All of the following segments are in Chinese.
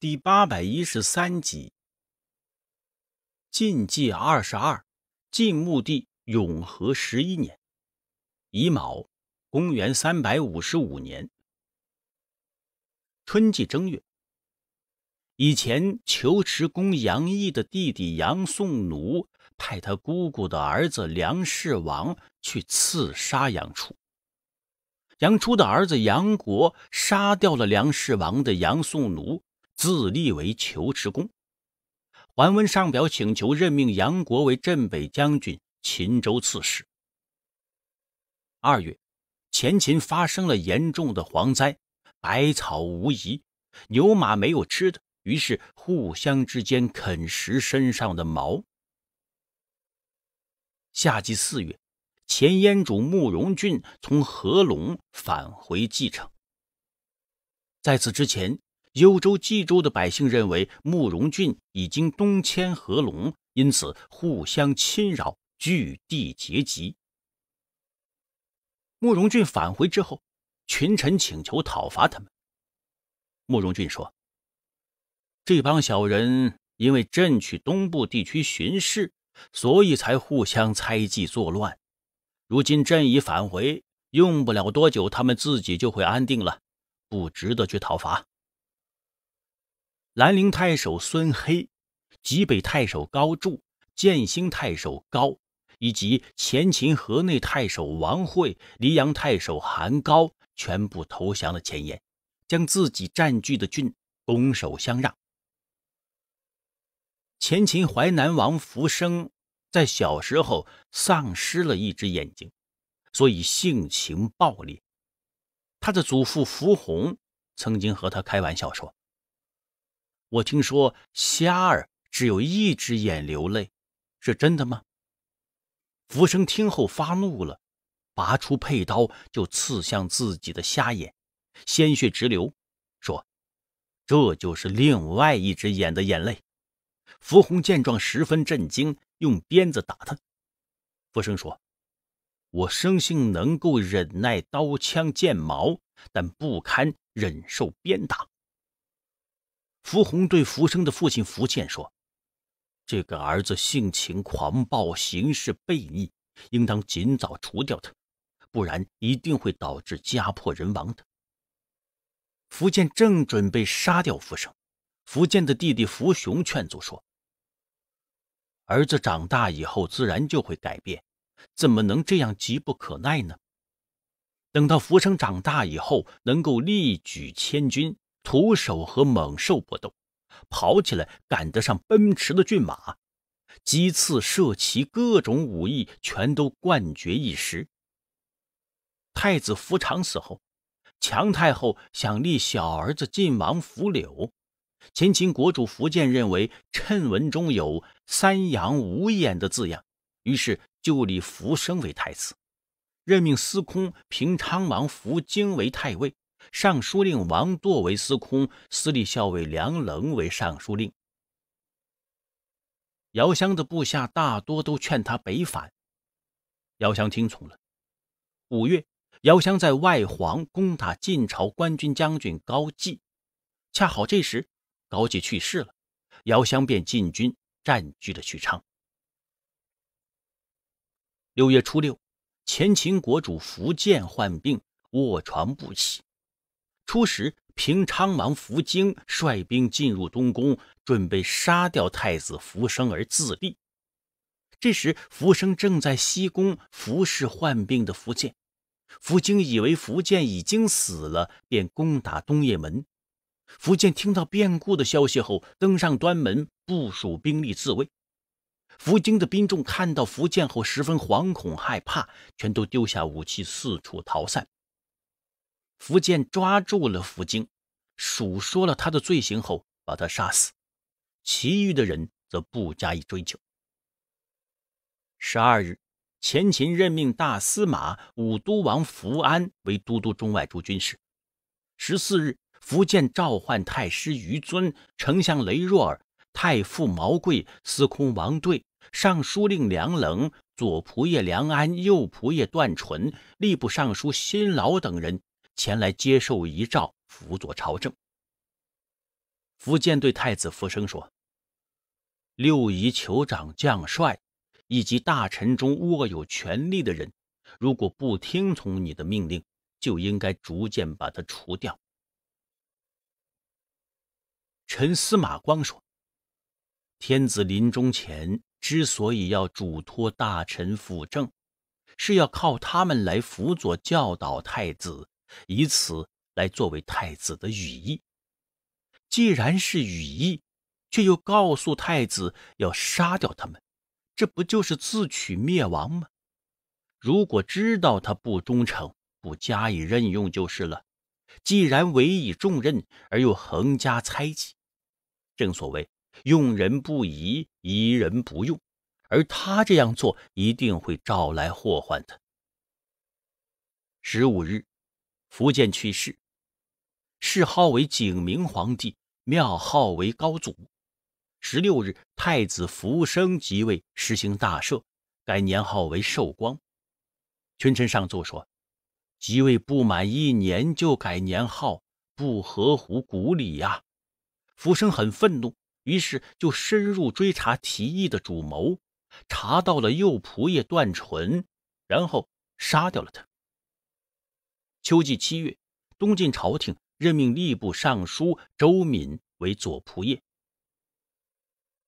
第八百一十三集，晋纪二十二，晋穆帝永和十一年乙卯，公元三百五十五年春季正月。以前求池公杨毅的弟弟杨宋奴派他姑姑的儿子梁世王去刺杀杨初。杨初的儿子杨国杀掉了梁世王的杨宋奴。自立为求池公，桓温上表请求任命杨国为镇北将军、秦州刺史。二月，前秦发生了严重的蝗灾，百草无遗，牛马没有吃的，于是互相之间啃食身上的毛。夏季四月，前燕主慕容俊从合龙返回蓟城，在此之前。幽州、冀州的百姓认为慕容俊已经东迁合龙，因此互相侵扰，据地结集。慕容俊返回之后，群臣请求讨伐他们。慕容俊说：“这帮小人因为朕去东部地区巡视，所以才互相猜忌作乱。如今朕已返回，用不了多久，他们自己就会安定了，不值得去讨伐。”兰陵太守孙黑、济北太守高柱、建兴太守高，以及前秦河内太守王惠、黎阳太守韩高，全部投降了前燕，将自己占据的郡拱手相让。前秦淮南王福生在小时候丧失了一只眼睛，所以性情暴烈。他的祖父福弘曾经和他开玩笑说。我听说虾儿只有一只眼流泪，是真的吗？福生听后发怒了，拔出佩刀就刺向自己的瞎眼，鲜血直流，说：“这就是另外一只眼的眼泪。”福洪见状十分震惊，用鞭子打他。福生说：“我生性能够忍耐刀枪剑矛，但不堪忍受鞭打。”福洪对福生的父亲福建说：“这个儿子性情狂暴，行事悖逆，应当尽早除掉他，不然一定会导致家破人亡的。”福建正准备杀掉福生，福建的弟弟福雄劝阻说：“儿子长大以后自然就会改变，怎么能这样急不可耐呢？等到福生长大以后，能够力举千军。”徒手和猛兽搏斗，跑起来赶得上奔驰的骏马，击刺射骑各种武艺全都冠绝一时。太子福长死后，强太后想立小儿子晋王福柳，前秦国主福建认为谶文中有“三阳五眼”的字样，于是就立福生为太子，任命司空平昌王福京为太尉。尚书令王铎为司空，司隶校尉梁棱为尚书令。姚襄的部下大多都劝他北返，姚襄听从了。五月，姚襄在外黄攻打晋朝官军将军高季，恰好这时高季去世了，姚襄便进军占据了许昌。六月初六，前秦国主苻建患病，卧床不起。初时，平昌王苻京率兵进入东宫，准备杀掉太子苻生而自立。这时，苻生正在西宫服侍患病的苻建。苻京以为苻建已经死了，便攻打东掖门。苻建听到变故的消息后，登上端门，部署兵力自卫。苻京的兵众看到苻建后，十分惶恐害怕，全都丢下武器，四处逃散。苻建抓住了苻京，数说了他的罪行后，把他杀死。其余的人则不加以追究。十二日，前秦任命大司马武都王福安为都督中外诸军事。十四日，苻建召唤太师于尊、丞相雷若尔、太傅毛贵、司空王队、尚书令梁棱、左仆射梁安、右仆射段纯、吏部尚书辛劳等人。前来接受遗诏，辅佐朝政。苻建对太子福生说：“六夷酋长、将帅以及大臣中握有权力的人，如果不听从你的命令，就应该逐渐把他除掉。”陈司马光说：“天子临终前之所以要嘱托大臣辅政，是要靠他们来辅佐教导太子，以此来作为太子的羽翼。既然是羽翼，却又告诉太子要杀掉他们，这不就是自取灭亡吗？如果知道他不忠诚，不加以任用就是了。既然委以重任，而又横加猜忌。”正所谓用人不疑，疑人不用，而他这样做一定会招来祸患的。十五日，福建去世，谥号为景明皇帝，庙号为高祖。十六日，太子福生即位，实行大赦，改年号为寿光。群臣上奏说，即位不满一年就改年号，不合乎古礼呀。福生很愤怒，于是就深入追查提议的主谋，查到了右仆射段纯，然后杀掉了他。秋季七月，东晋朝廷任命吏部尚书周敏为左仆射。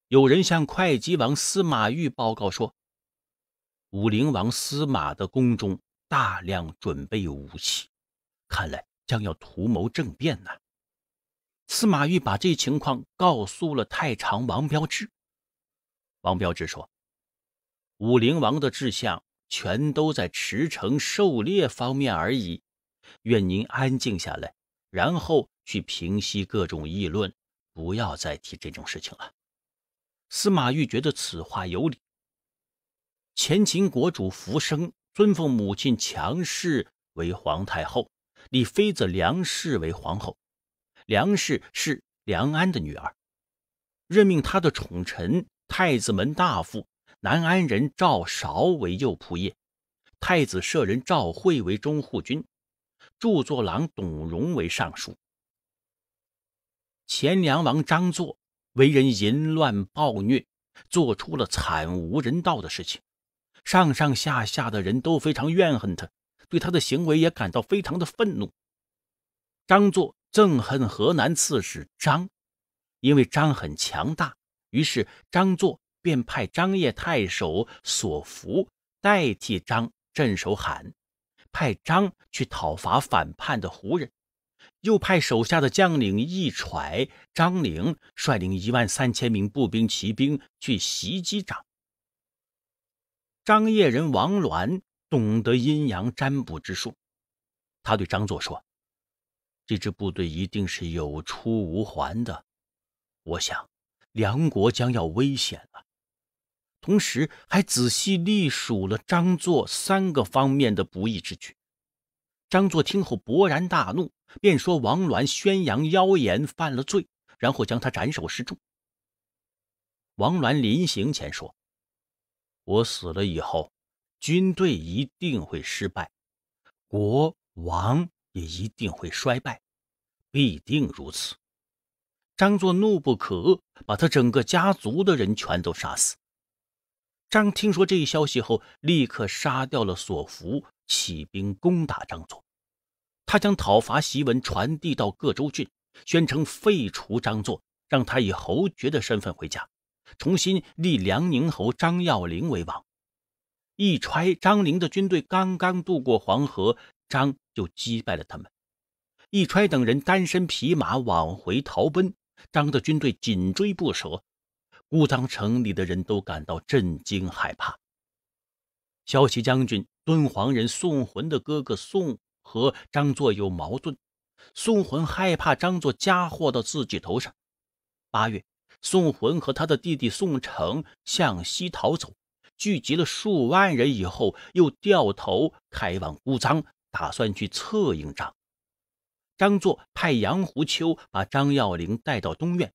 有人向会稽王司马昱报告说，武陵王司马的宫中大量准备武器，看来将要图谋政变呢。司马懿把这情况告诉了太常王彪之。王彪之说：“武陵王的志向全都在驰骋狩猎方面而已，愿您安静下来，然后去平息各种议论，不要再提这种事情了。”司马懿觉得此话有理。前秦国主福生尊奉母亲强氏为皇太后，立妃子梁氏为皇后。梁氏是梁安的女儿，任命他的宠臣太子门大夫南安人赵韶为右仆射，太子舍人赵惠为中护军，著作郎董荣为尚书。前梁王张作为人淫乱暴虐，做出了惨无人道的事情，上上下下的人都非常怨恨他，对他的行为也感到非常的愤怒。张作。憎恨河南刺史张，因为张很强大，于是张作便派张掖太守索福代替张镇守罕，派张去讨伐反叛的胡人，又派手下的将领义揣、张陵率领一万三千名步兵骑兵去袭击张。张掖人王鸾懂得阴阳占卜之术，他对张作说。这支部队一定是有出无还的，我想梁国将要危险了。同时还仔细历数了张作三个方面的不义之举。张作听后勃然大怒，便说王鸾宣扬妖言，犯了罪，然后将他斩首示众。王鸾临行前说：“我死了以后，军队一定会失败，国王。”也一定会衰败，必定如此。张作怒不可遏，把他整个家族的人全都杀死。张听说这一消息后，立刻杀掉了索福，起兵攻打张作。他将讨伐檄文传递到各州郡，宣称废除张作，让他以侯爵的身份回家，重新立梁宁侯张耀陵为王。一揣张陵的军队刚刚渡过黄河。张就击败了他们，一揣等人单身匹马往回逃奔，张的军队紧追不舍，姑臧城里的人都感到震惊害怕。骁骑将军敦煌人宋浑的哥哥宋和张作有矛盾，宋浑害怕张作嫁祸到自己头上。八月，宋浑和他的弟弟宋成向西逃走，聚集了数万人以后，又掉头开往姑臧。打算去策应张。张作派杨虎丘把张耀陵带到东院，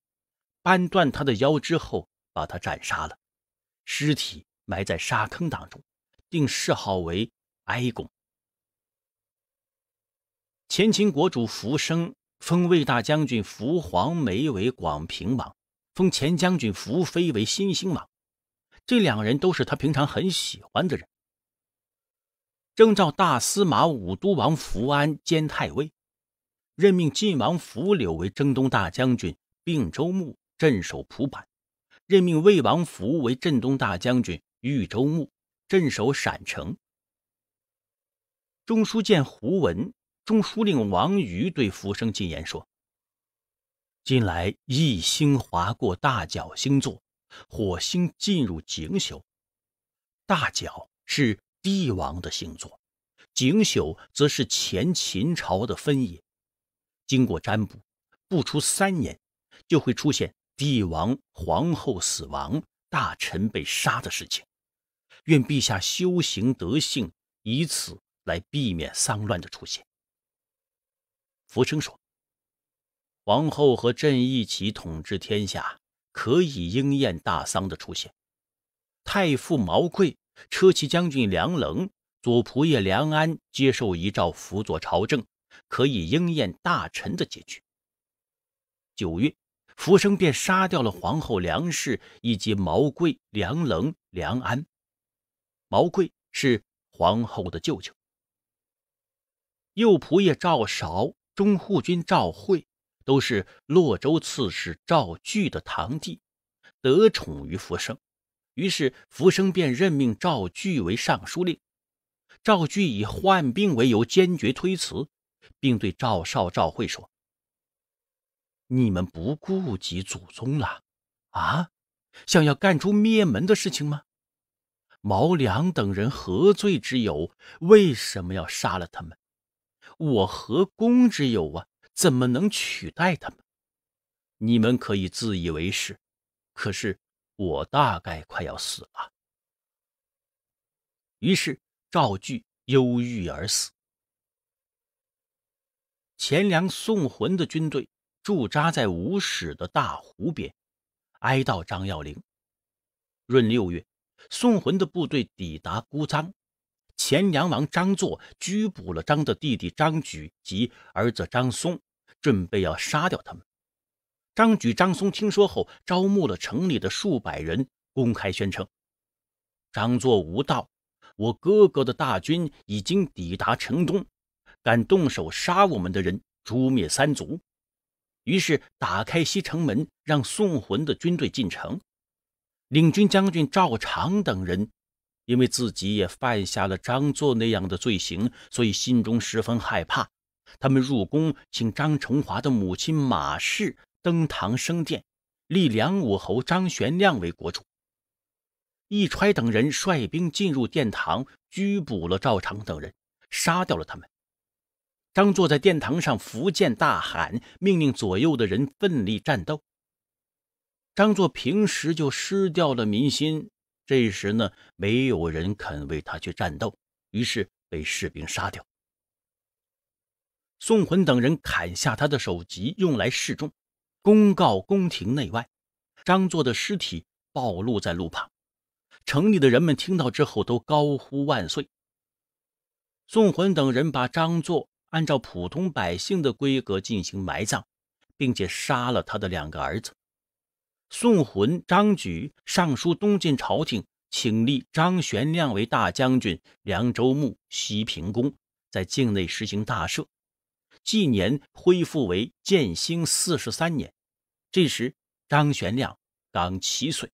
扳断他的腰之后，把他斩杀了，尸体埋在沙坑当中，定谥号为哀公。前秦国主福生封魏大将军福黄梅为广平王，封前将军福飞为新兴王。这两人都是他平常很喜欢的人。征召大司马武都王福安兼太尉，任命晋王福柳为征东大将军，并州牧，镇守蒲坂；任命魏王福为镇东大将军，豫州牧，镇守陕城。中书监胡文、中书令王瑜对福生进言说：“近来一星划过大角星座，火星进入井宿。大角是。”帝王的星座，景宿则是前秦朝的分野。经过占卜，不出三年，就会出现帝王、皇后死亡、大臣被杀的事情。愿陛下修行德性，以此来避免丧乱的出现。福生说：“皇后和朕一起统治天下，可以应验大丧的出现。太傅毛贵。”车骑将军梁棱、左仆射梁安接受遗诏，辅佐朝政，可以应验大臣的结局。九月，福生便杀掉了皇后梁氏以及毛贵、梁棱、梁安。毛贵是皇后的舅舅。右仆射赵韶、中护军赵惠都是洛州刺史赵据的堂弟，得宠于福生。于是，福生便任命赵据为尚书令。赵据以患病为由，坚决推辞，并对赵少、赵惠说：“你们不顾及祖宗了，啊？想要干出灭门的事情吗？毛良等人何罪之有？为什么要杀了他们？我何功之有啊？怎么能取代他们？你们可以自以为是，可是……”我大概快要死了，于是赵据忧郁而死。钱粮送魂的军队驻扎在无始的大湖边，哀悼张耀陵。闰六月，宋魂的部队抵达姑臧，钱粮王张作拘捕了张的弟弟张举及儿子张松，准备要杀掉他们。张举、张松听说后，招募了城里的数百人，公开宣称：“张作无道，我哥哥的大军已经抵达城东，敢动手杀我们的人，诛灭三族。”于是打开西城门，让送魂的军队进城。领军将军赵常等人，因为自己也犯下了张作那样的罪行，所以心中十分害怕。他们入宫，请张崇华的母亲马氏。登堂升殿，立梁武侯张玄亮为国主。易揣等人率兵进入殿堂，拘捕了赵常等人，杀掉了他们。张作在殿堂上伏剑大喊，命令左右的人奋力战斗。张作平时就失掉了民心，这时呢，没有人肯为他去战斗，于是被士兵杀掉。宋浑等人砍下他的首级，用来示众。公告宫廷内外，张作的尸体暴露在路旁。城里的人们听到之后都高呼万岁。宋浑等人把张作按照普通百姓的规格进行埋葬，并且杀了他的两个儿子。宋浑、张举上书东晋朝廷，请立张玄亮为大将军、凉州牧、西平公，在境内实行大赦。纪年恢复为建兴四十三年，这时张玄亮刚七岁。